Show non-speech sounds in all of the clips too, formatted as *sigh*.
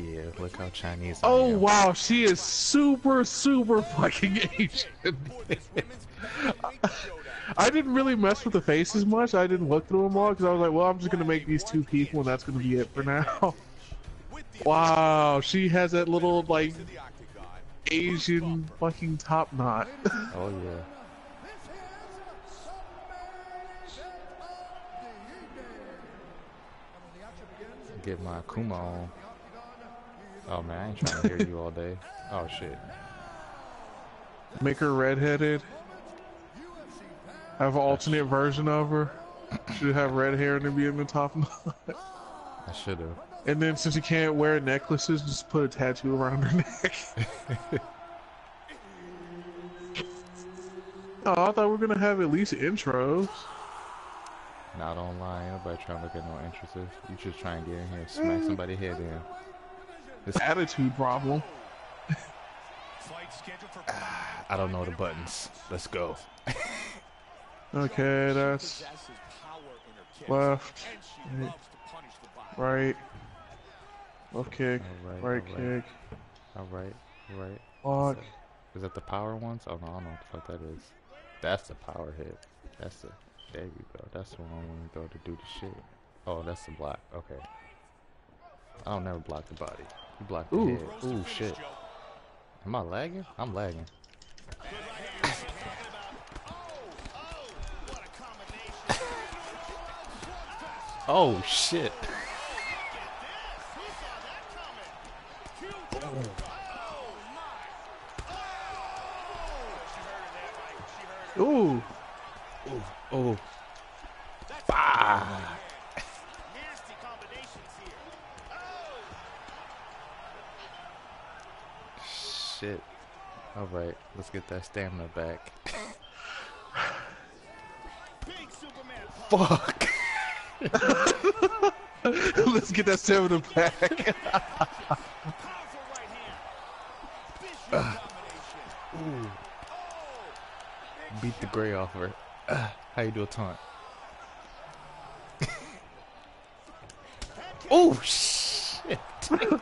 yeah, look how Chinese. Oh wow, she is super, super fucking Asian. *laughs* I didn't really mess with the faces much. I didn't look through them all because I was like, well, I'm just gonna make these two people, and that's gonna be it for now. *laughs* wow, she has that little like Asian fucking top knot. *laughs* oh yeah. Get my Kuma on. Oh man, I ain't trying to hear you all day. *laughs* Oh shit. Make her redheaded. Have an alternate version of her. *laughs* Should have red hair and then be in the top knot. *laughs* I should have. And then since you can't wear necklaces, just put a tattoo around her neck. oh, I thought we were gonna have at least intros. Not online. Nobody trying to look at no entrances. You just try and get in here, smack somebody head in. This attitude problem. Ah, I don't know the buttons. Let's go. okay, that's left, right, left kick, right, right kick. All right, right. Block. Is that, is that the power ones? Oh no, I don't know what the fuck that is. That's the power hit. That's the. There you go. That's the one when you throw to do the shit. Oh, that's the block. Okay. I don't never block the body. You block the Ooh. head. Ooh, shit. Am I lagging? I'm lagging. *coughs* oh, shit. Oh, Ooh. Ooh. Oh. Shit. Alright, let's get that stamina back. Fuck! *laughs* Let's get that stamina back. *laughs* Ooh. Beat the gray off her. *sighs* Uh, how you do a taunt? *laughs* oh! Damn.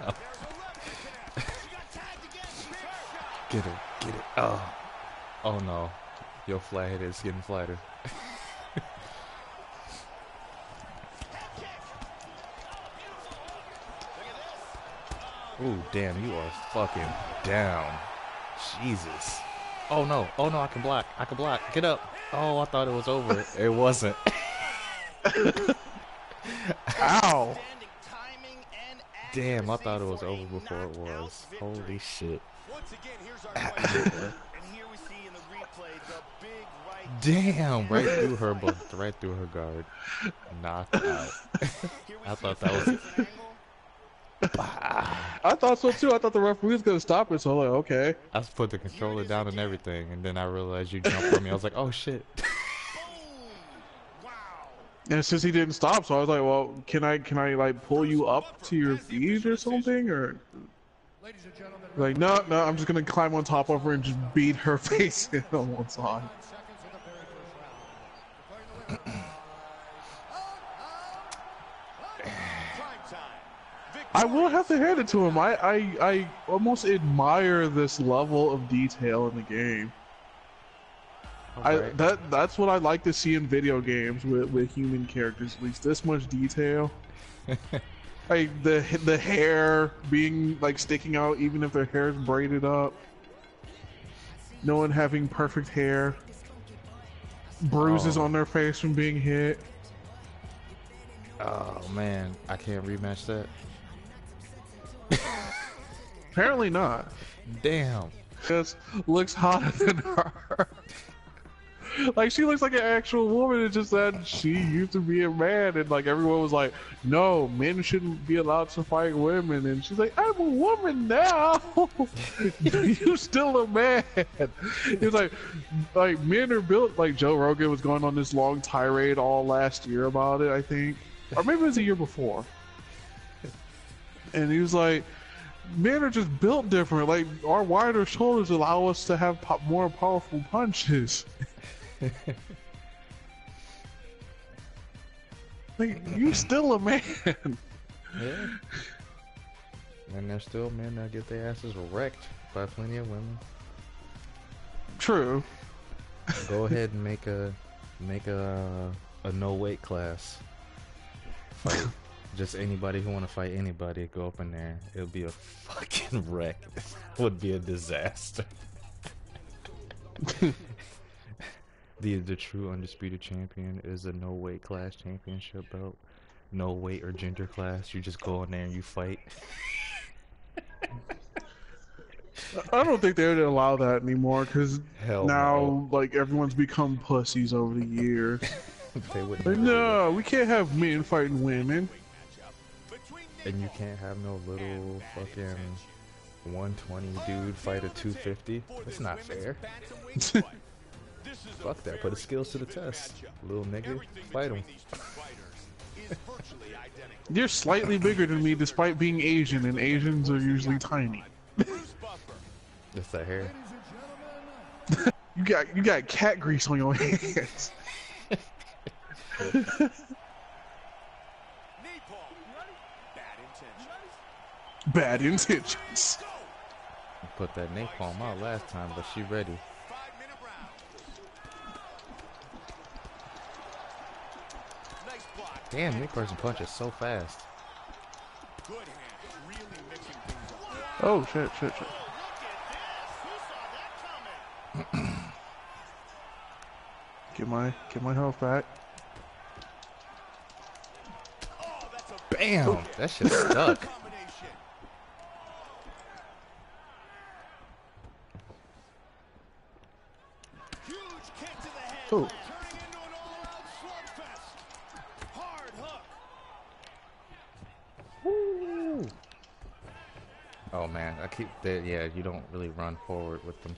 get it, get it. Oh, oh no, your flathead is getting flatter. *laughs* Ooh, damn, you are fucking down. Jesus. Oh no, oh no, I can block. I can block. Get up. Oh, I thought it was over. *laughs* it wasn't. *laughs* Ow. Damn, I thought it was over before it was. Holy shit. Damn, right *laughs* through her, but right through her guard. Knocked out. I thought that was. Ah, I thought so too. I thought the referee was gonna stop it, so I'm like, okay. I put the controller down and everything, and then I realized you jumped on me. I was like, oh shit. And since he didn't stop, so I was like, well, can I can I like pull you up to your feet or something, or like no no, I'm just gonna climb on top of her and just beat her *laughs* face in on one side. I will have to hand it to him. I, I, I almost admire this level of detail in the game. I that that's what I like to see in video games with, with human characters. At least this much detail. *laughs* like the the hair being like sticking out, even if their hair is braided up. No one having perfect hair. Bruises Oh. on their face from being hit. Oh man, I can't rematch that. Apparently not. Damn. Just looks hotter than her. Like she looks like an actual woman. It's just that she used to be a man, and like everyone was like, "No, men shouldn't be allowed to fight women." And she's like, "I'm a woman now. *laughs* you still a man." It was like, like men are built. Like Joe Rogan was going on this long tirade all last year about it, I think, or maybe it was a year before. And he was like, men are just built different. Like our wider shoulders allow us to have po- more powerful punches. *laughs* like you still a man. Yeah. And there's still men that get their asses wrecked by plenty of women. True. Go ahead and make a make a a no weight class. Fight just anybody who want to fight anybody. Go up in there. It'll be a fucking wreck. *laughs* Would be a disaster. *laughs* the the true undisputed champion is a no weight class championship belt. No weight or gender class. You just go in there and you fight. *laughs* I don't think they would allow that anymore because now, like, everyone's become pussies over the years. *laughs* they would like, no, we can't have men fighting women. And you can't have no little fucking 120 dude fight a 250. That's not fair. *laughs* Fuck that. Put his skills to the test. Little nigga, fight him. *laughs* You're slightly bigger than me despite being Asian, and Asians are usually tiny. It's *laughs* that hair. You got you got cat grease on your *laughs* hands. Bad intentions. Put that napalm out last time, but she ready. Damn, Nick person punches so fast. Oh shit, shit, shit. *clears throat* Get my get my health back. Bam! Oh. That shit stuck. *laughs* Oh. Woo. Oh man, I keep. Yeah, you don't really run forward with them.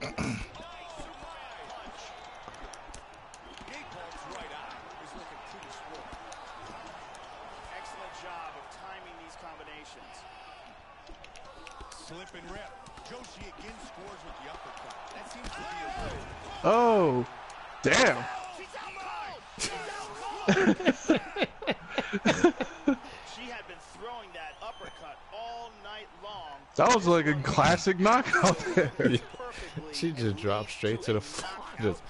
Excellent job of timing these combinations. Slip and rip. Joshi again scores with the uppercut. That seems to be a way. Oh, damn. She had been throwing that uppercut all night long. That was like a classic knockout *laughs* there. She just dropped straight to the floor. *laughs* Just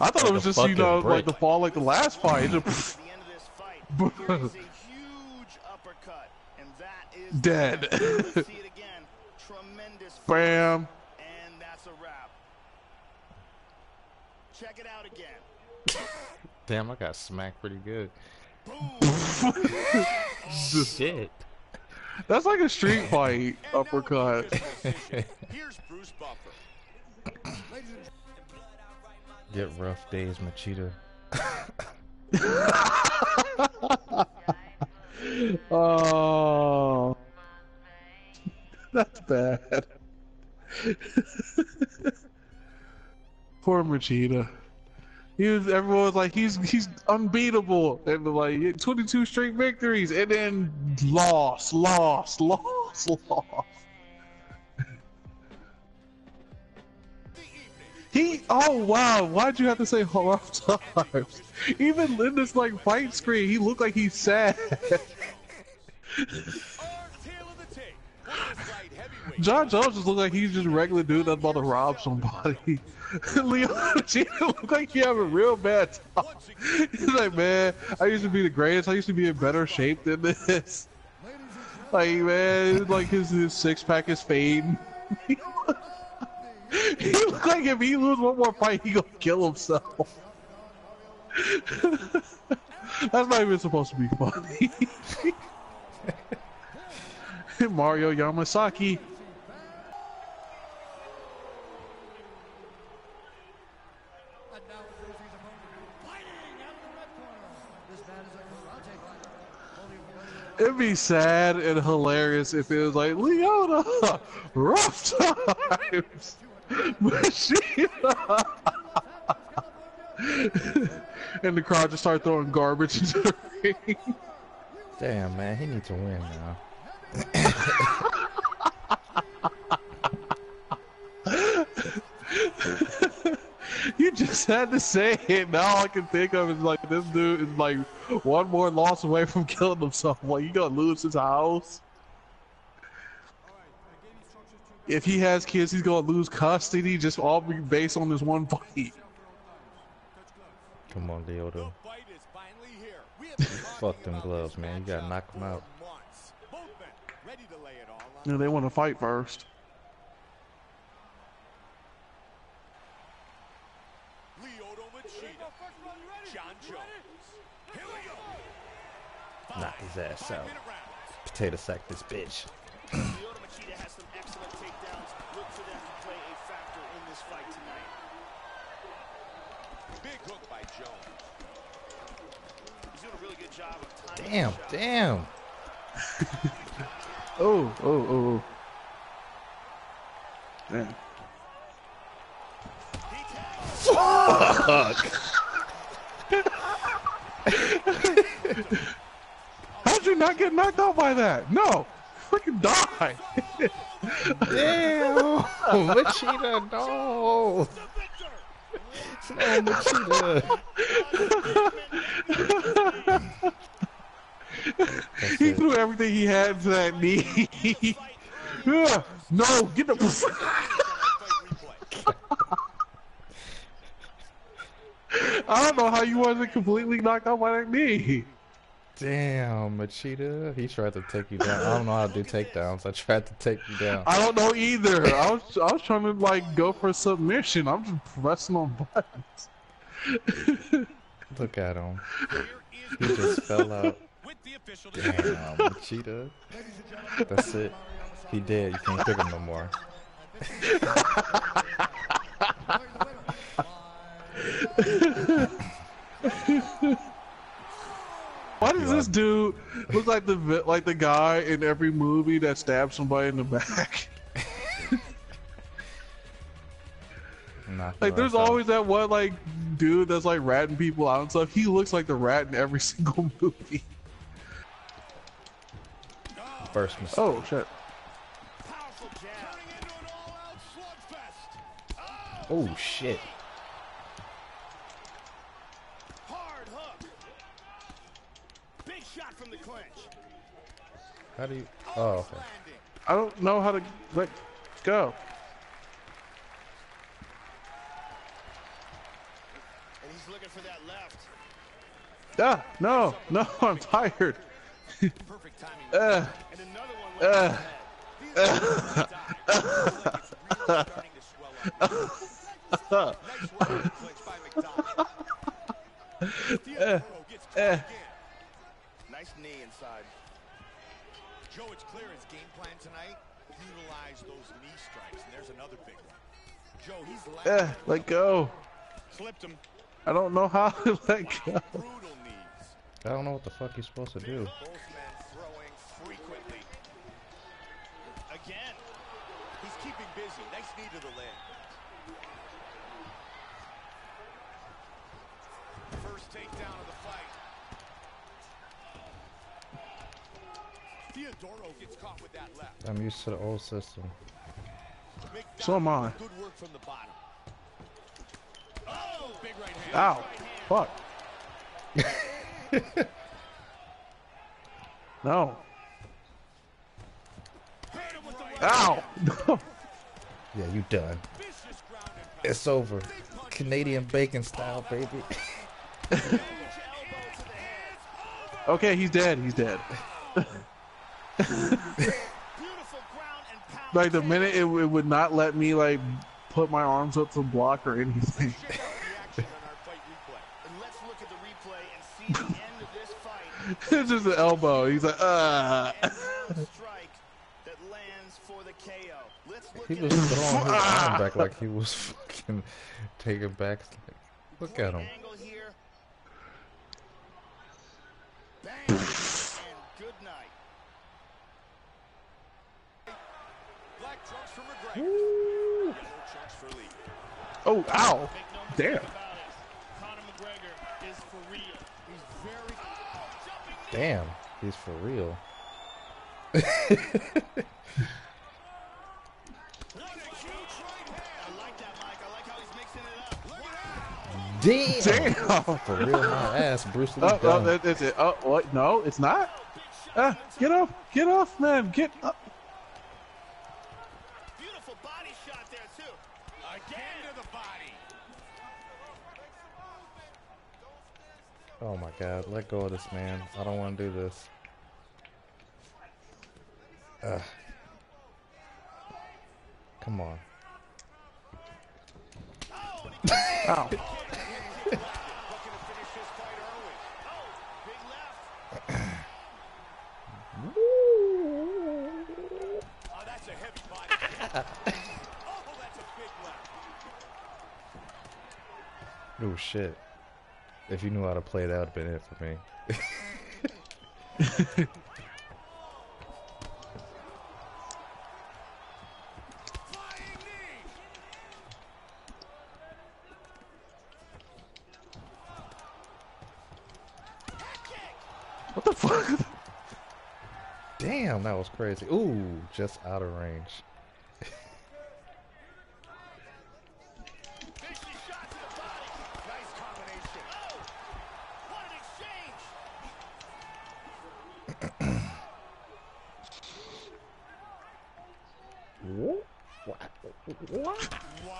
I thought it was just, you fucking know, like the fall like the last fight. Just at the end of this fight. *laughs* Here is a huge uppercut, and that is Dead. Let's see it again. Tremendous. Bam. And that's a wrap. Check it out again. damn, I got smacked pretty good. Shit. That's like a street fight uppercut. here's the decision. Here's Bruce Buffer. Get rough days, Machida. *laughs* Oh, *laughs* that's bad. *laughs* Poor Machida. He was, everyone was like, he's he's unbeatable, and like 22 straight victories, and then lost, lost, lost, lost. He, oh wow, why'd you have to say rough times? *laughs* Even in this like fight screen, he looked like he's sad. Jon Jones just looked like he's just a regular dude that's about to rob somebody. *laughs* Leon looked like he a real bad time. He's like, man, I used to be the greatest. I used to be in better shape than this. Like, man, like his, his six pack is fading. *laughs* he looked like if he lose one more fight, he gonna kill himself. *laughs* That's not even supposed to be funny. Mario Yamasaki. And now here's his opponent, fighting out of the red corner. This man is a karate fighter. Holding a It'd be sad and hilarious if it was like Leona, *laughs* rough times, Machida, *laughs* and the crowd just start throwing garbage into the ring. Damn, man, he needs to win now. *laughs* You just had to say it. Now all I can think of is like this dude is like one more loss away from *laughs* killing himself. Like you gonna lose his house. If he has kids, he's gonna lose custody. Just all be based on this one fight. Come on, Lyoto. The fight is finally here. We have *laughs* been Fuck them gloves, man. You gotta knock them out. months. Both men ready to lay it all on You know, they want to fight first. Lyoto Machida. Jon Jones. Here we go. Knock his ass out. Potato sack this bitch. Lyoto Machida has some excellent takedowns. Look for them to play a factor in this fight tonight. Big hook by Jones. He's doing a really good job of timing Damn, damn. *laughs* Oh, oh, oh. oh. Damn. How'd *laughs* you *laughs* not get knocked out by that? No, freaking die. Damn. *laughs* Oh, Machida, no. No, *laughs* Machida. He it. threw everything he had to that knee. Yeah, *laughs* no, get the. I don't know how you wasn't completely knocked out by that knee. Damn, Machida. He tried to take you down. I don't know how to do takedowns. I tried to take you down. I don't know either. I was I was trying to like go for a submission. I'm just pressing on buttons. *laughs* Look at him. He just fell out. with the official Damn, Machida. That's it. He dead. You can't pick him no more. *laughs* Why does this dude look like the like the guy in every movie that stabs somebody in the back? *laughs* Like, there's ass always that one like dude that's like ratting people out and stuff. He looks like the rat in every *laughs* single movie. first mistake. Oh shit! Powerful jab. turning into an all-out slugfest. Oh shit. How do you? Oh, okay. I don't know how to let go. And he's looking for that left. Ah, no, no, *laughs* I'm tired. Perfect timing. Uh, And another one left uh, starting to swell up. *laughs* Nice round clinch by McDonald. Theodoro gets caught uh. Nice knee inside. Joe, it's clear his game plan tonight. Utilize those knee strikes, and there's another big one. Joe, he's uh, landing. let go. Clipped him. I don't know how to *laughs* let go. I don't know what the fuck you're supposed to do. Both men throwing frequently. Again. He's keeping busy. Nice knee to the leg. First takedown of the fight. Theodoro gets caught with that left. I'm used to the old system. So am I. with Good work from the bottom. Oh, big right hand. Ow! Fuck. *laughs* no. Hit him with the right Ow! *laughs* No. Yeah, you done. Vicious ground and pound. It's over. Canadian bacon style, baby. *laughs* Okay, he's dead. He's dead. *laughs* Like the minute it, it would not let me like put my arms up to block or anything. Check out the action on our fight replay. And let's look at the replay and see the end of this fight. *laughs* it's just an elbow. He's like, uh. Strike that lands for the KO. Let's look He was throwing his arm back like he was fucking taking back. Look at him. Angle here. Bang! and good night. Black trunks for McGregor. Yellow trunks for Lee. Oh, ow! Make no mistake Damn. about it. Conor McGregor is for real. He's very. jumping knee. Damn, he's for real. What a huge right hand. I like that, Mike. I like how oh, he's mixing it up. Look at that. Damn. Damn. *laughs* For real, my ass, Bruce Lee. Oh, oh, done. that, that's it. Oh, what? No, it's not. Ah, get off, get off, man, get up. Beautiful body shot there, too. Again to the body. Oh my god, let go of this man. I don't want to do this. Ugh. Come on. Ow. Looking to finish this fight early. Oh, *laughs* big left. That's a heavy body. that's a big left. Oh shit. If you knew how to play, that would have been it for me. *laughs* What the fuck? *laughs* Damn, that was crazy. Ooh, just out of range. Fishy shot to the body. Nice combination. Oh, what an exchange.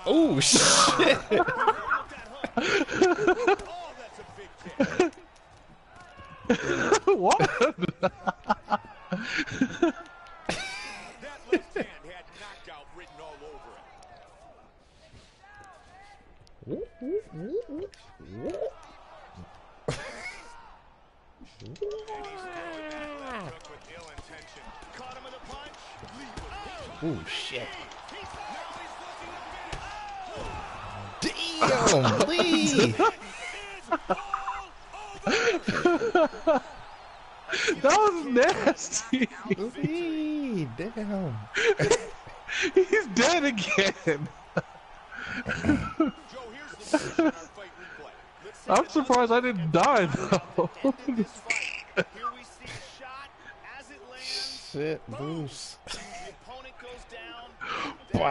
Oh shit! Oh, that's a big kick. what? That left hand had knockout written all over it. And he's throwing that left hook with ill intention. Caught him with a punch. Oh shit! Now he's looking a Damn, bit. Lee! *laughs* That was nasty. Damn. He's dead again. Joe, here's the position on fight replay. Let's see I'm surprised I didn't die though. in this fight. Here we see a shot as it lands. Shit, Bruce. The opponent goes down. Wow.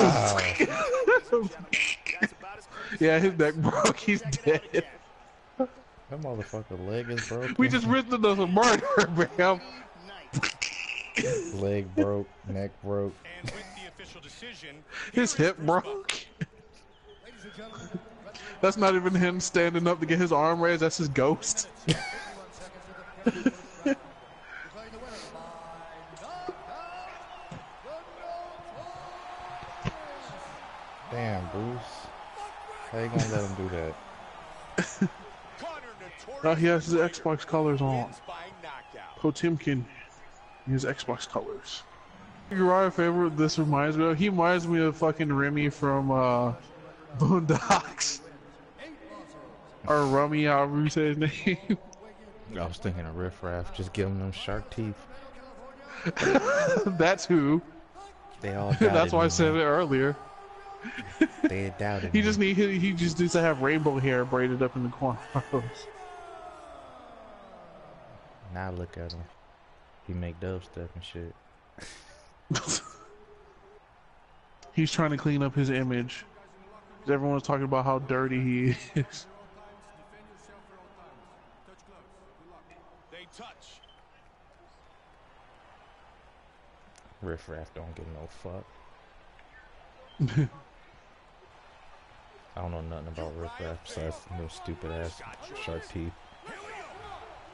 That's about as close yeah, his neck broke. He's dead. That motherfucker leg is broken. We just written the murder, man. leg broke, neck broke. And with the official decision, His hip broke. Ladies and gentlemen, That's not even him standing up to get his arm raised. That's his ghost. 51 seconds to the fifth *laughs* round. Declaring the winner by knockout, the no Damn, Bruce. How you gonna let him do that? *laughs* Conor Oh, notorious he has his Xbox colors on. wins by knockout. Potemkin, his Xbox colors. Uriah favorite this reminds me of? He reminds me of fucking Remy from uh, *laughs* Boondocks. Or Rummy, however you say his name. *laughs* I was thinking of Riff Raff, just give him them shark teeth. *laughs* That's who. They all That's why I said it earlier. They doubted He me. just need he, he just needs to have rainbow hair braided up in the corners. Now look at him. He make dubstep and shit. *laughs* He's trying to clean up his image. Everyone's talking about how dirty he is. They *laughs* touch. Riff Raff don't give no fuck. *laughs* I don't know nothing about Riff Raff besides no stupid ass shark teeth. Fight scheduled for five, five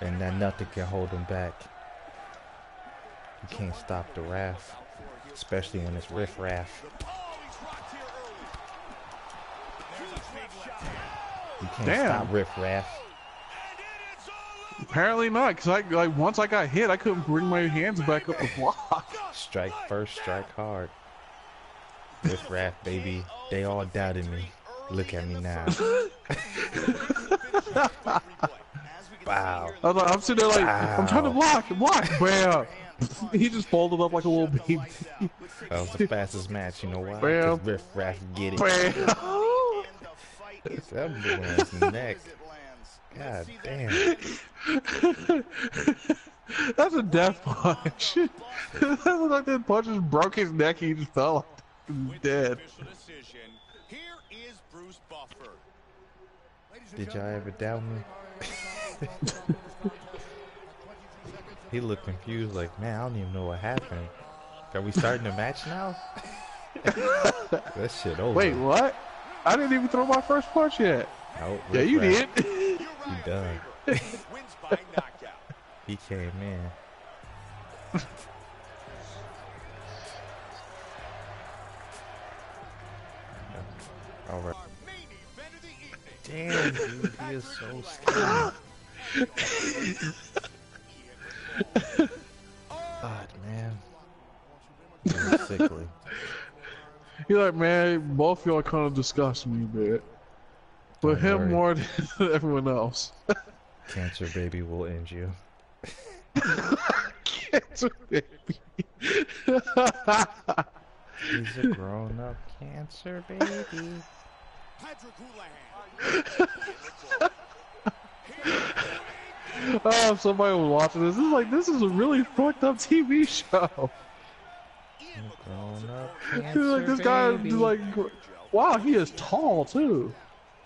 And that nothing can hold him back. You can't stop the Raff. Especially when it's Riff Raff. He's rocked here early. There's a big left. You can't Damn. stop Riff Raff. And it is all over. Apparently not, because I like once I got hit, I couldn't bring my hands back up the block. Strike first, strike hard. Riff Raff, baby. They all doubted me. Look at me now. *laughs* Wow. I was like, I'm sitting there like, I'm trying to block, block, bam. *laughs* he just folded up like a little baby. That was the fastest match, you know why? Bam. Riff Raff get it. Bam. *laughs* That his neck. God damn. *laughs* That's a death punch. that looked like that punch just broke his neck. He just fell. With Dead. official decision, here is Did y'all ever doubt me? *laughs* he looked confused, like, man, I don't even know what happened. Are we starting the match now? *laughs* that shit over. Wait, what? I didn't even throw my first punch yet. Nope, Yeah, you Rack, did. He done. Wins by knockout. He came in. *laughs* All right. Damn, dude, he is so skinny. God, man. Sickly. You're like, man, both y'all kind of disgust me a bit. But Don't him worry. more *laughs* than everyone else. Cancer baby will end you. Cancer baby. *laughs* He's a grown up cancer baby. Patrick Houlihan. *laughs* oh, if somebody was watching this, this is like this is a really fucked up TV show. Grown up Dude, *laughs* like this guy, baby. like, wow, he is tall too.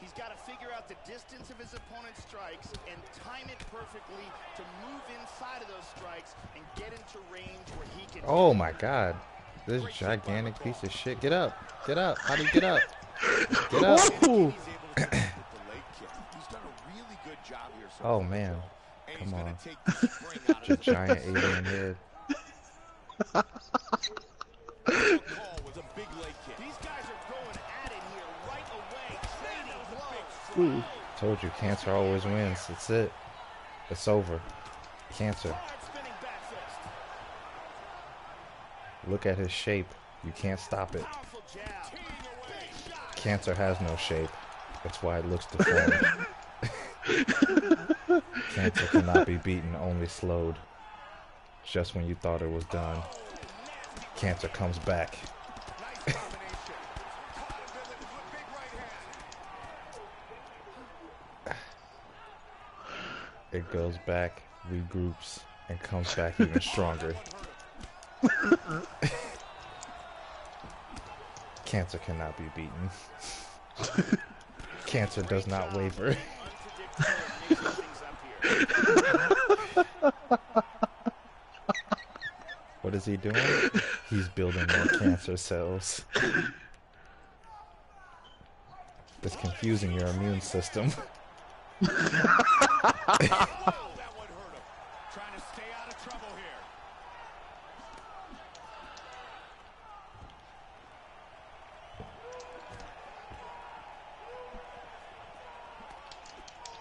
He's got to figure out the distance of his opponent's strikes and time it perfectly to move inside of those strikes and get into range where he can. Oh my god. This gigantic piece of shit. Get up. Get up. How do you get up? Get up. Whoa! He's able to connect with the leg kick. He's done a really good job here so Oh man. And come on. take the spring out of Your the giant alien head. Final call was a big leg kick. These guys are going at it here right away, trading blows. Ooh. Told you, cancer always wins. That's it. It's over. Cancer. Hard spinning back fist. Look at his shape. You can't stop it. Cancer has no shape. That's why it looks deformed. *laughs* cancer cannot be beaten, only slowed. Just when you thought it was done, cancer comes back. Nice combination. Caught him with a big right hand. It goes back, regroups, and comes back even stronger. *laughs* Cancer cannot be beaten. *laughs* Cancer does not waver. Unpredictable mixing things up here. What is he doing? He's building more cancer cells. It's confusing your immune system. *laughs* *laughs* Whoa, that one hurt him. Trying to stay out of trouble here.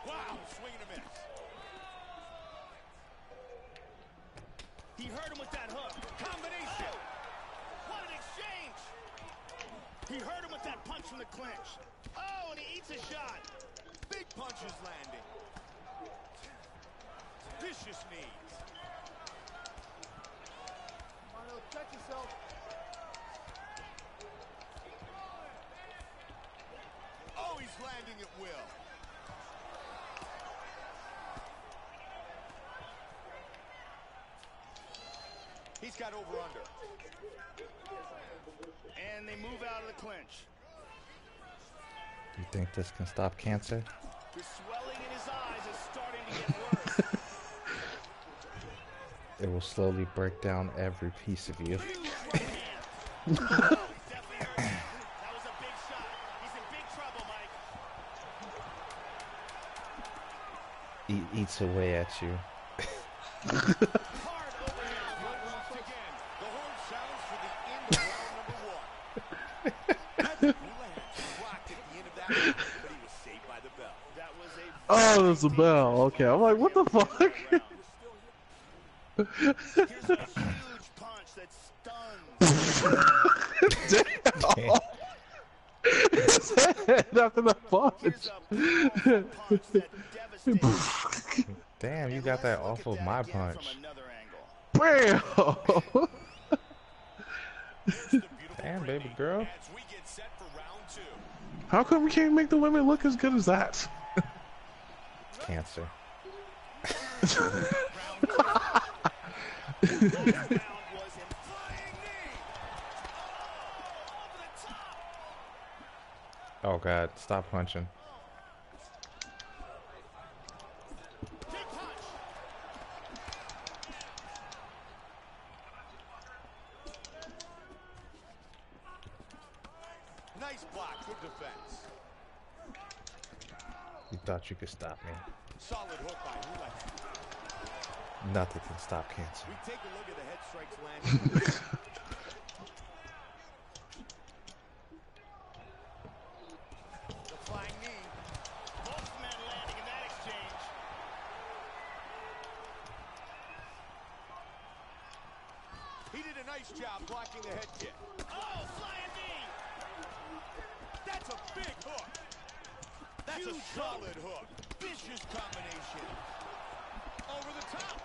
Wow, swing and a miss. He hurt him with that hook. Combination. What an exchange! He hurt him with that punch from the clinch. Oh, and he eats a shot. Big punches landing. Vicious knees. Oh, he's landing at will. He's got over under. And they move out of the clinch. You think this can stop cancer? The swelling in his eyes is starting to get worse. *laughs* It will slowly break down every piece of you. Right hand. *laughs* Oh, he's *laughs* definitely hurt. That was a big shot. He's in big trouble, Mike. He eats away at you. Hard overhand. Once again, the horn sounds for the end of round number one. Patrick Houlihan rocked at the end of that round, but he was saved by the bell. That was a Oh, there's a bell. Okay, I'm like, what the fuck? Here's a huge punch that stuns. After the punch. Here's a powerful punch that devastates. Damn, you got that off of my punch. From another angle. Bam! Damn, baby girl. As we get set for round two. How come we can't make the women look as good as that? Cancer. *laughs* Oh god, stop punching. Nice block. Good defense. You thought you could stop me. Solid hook by Nothing can stop cancer. *laughs* We take a look at the head strikes landed. the flying knee. Both men landing in that exchange. He did a nice job blocking the head kick. Oh, flying knee. That's a big hook. That's Huge a solid hook. Vicious combination. Over the top.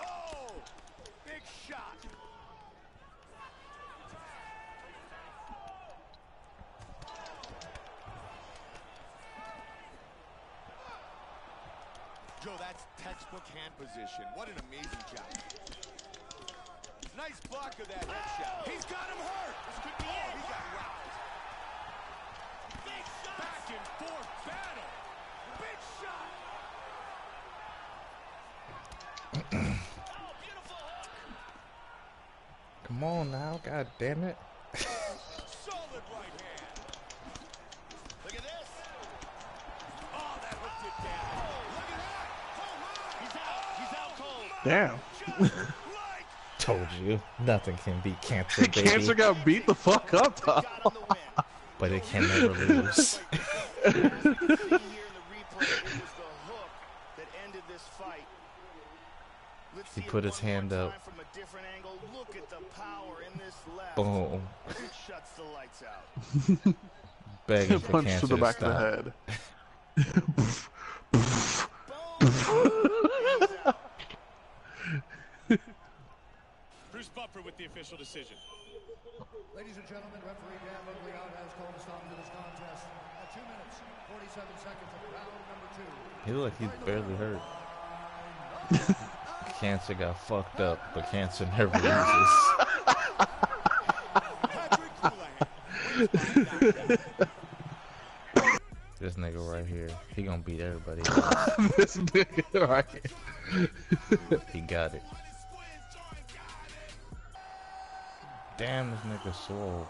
Oh, big shot. Joe, that's textbook hand position. What an amazing job. Nice block of that head shot. He's got him hurt. This could be Oh, it. he got rocked. Big shot. Back and forth battle. Big shot. Oh, beautiful hook. Come on now, god damn it. Solid right hand. Look at this. Oh, that hook did damage. Look at that. Oh, my. He's out. He's out cold. Damn. *laughs* Told you, nothing can beat cancer, *laughs* baby. Cancer got beat the fuck up, though. Got on the win. but it can never lose. See here in the replay, it was *laughs* the hook that ended this fight. Let's He put his hand up. time From a different angle. Look at the power in this left. Boom. Shuts the lights out. Begging for Punch cancer to the back of the head. Boom. He's out. Bruce with the official decision. Ladies and gentlemen, referee Dan Miragliotta has called a stop to this contest at 2 minutes, 47 seconds of round number two. He look like he's barely hurt. *laughs* cancer got fucked up, but cancer never loses. Patrick Houlihan wins *laughs* by knockout. This nigga right here, he gonna beat everybody. *laughs* this nigga right here. he got it. Damn, this nigga swole.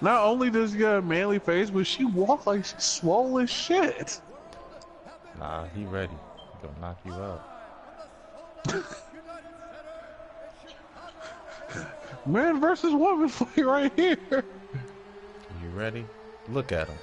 Not only does he got a manly face, but she walk like she's swole as shit. Nah, he ready. He gonna knock you out. Man versus woman fight right here. You ready? Look at him.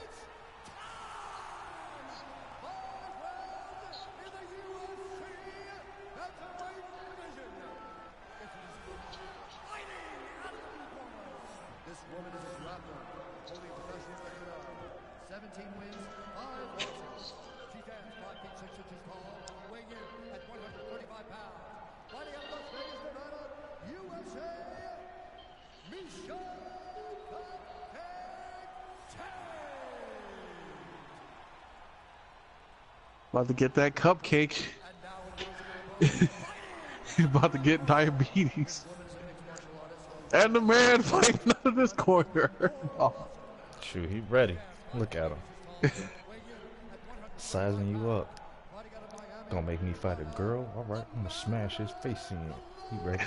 About to get that cupcake. *laughs* He's about to get diabetes. And the man *laughs* fighting out of this corner. *laughs* Oh, Shoot, he ready. Look at him. Sizing you up. Gonna make me fight a girl? Alright, I'm gonna smash his face in. He ready.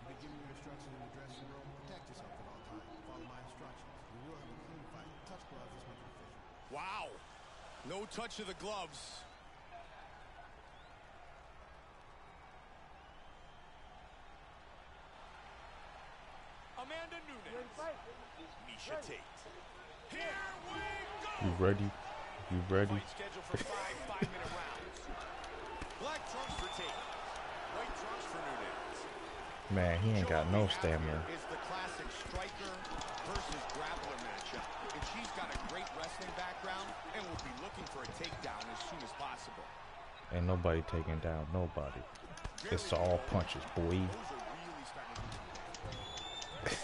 You've been giving your instructions in the dressing room. Protect yourself at all times. Follow my instructions. We will have a clean fight. Touch gloves. Let's make it official. Wow. No touch of the gloves. Amanda Nunes. Miesha Tate. Here we go. You ready? You ready? Scheduled for five *laughs* five-minute rounds. Black trunks for Tate. White trunks for Nunes. Man, he ain't got no stamina. Is the classic striker versus grappler matchup. And she's got a great wrestling background and will be looking for a takedown as soon as possible. Ain't nobody taking down nobody. It's all punches, boy. Those are really starting *laughs* to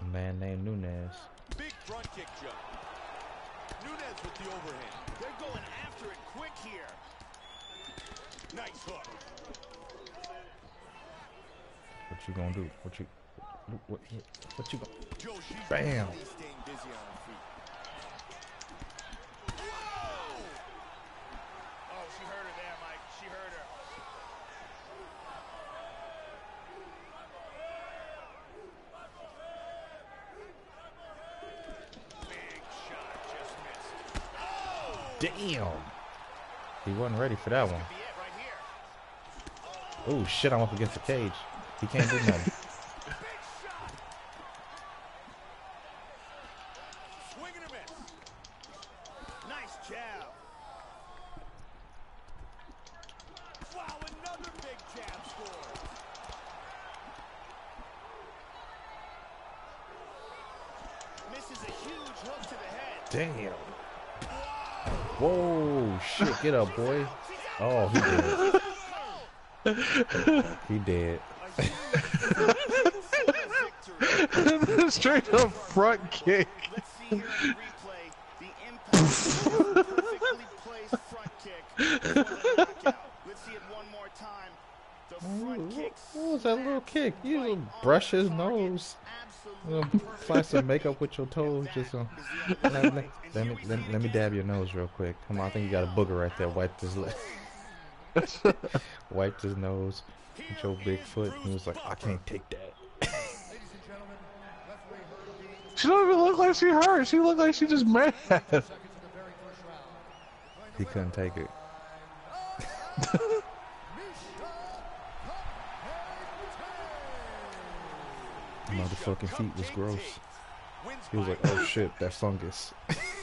A man named Nunes. Big front kick jump. Nunes with the overhand. They're going after it quick here. Nice hook. What you gonna do? What you what, what you got? Bam! Damn. He wasn't ready for that one. Oh shit, I'm up against the cage. He can't do nothing. Whoa, shit, get up, boy. Oh, he did. he did. A huge. *laughs* Straight up front kick. Let's see here on replay the impact of this perfectly placed front kick for the knockout. Let's see it one more time. The front kick. What was that little kick? You right brush his nose. Apply some makeup with your toes. Just That let, the let, let me let, let me dab your nose real quick. Come on, I think you got a booger right there. Wiped his leg. *laughs* Wiped his nose with your big foot. He was like, I can't take that. Ladies *laughs* and gentlemen, referee Herb Dean, She don't even look like she hurt. She look like she just mad. seconds of the very first round. He couldn't take it. *laughs* Motherfucking feet was gross. He was like, oh shit, that fungus. *laughs*